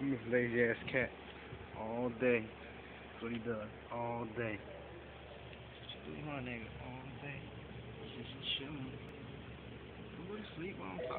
This lazy ass cat. All day. That's what he does. All day. Just my nigga all day. Just chilling. Go to sleep on.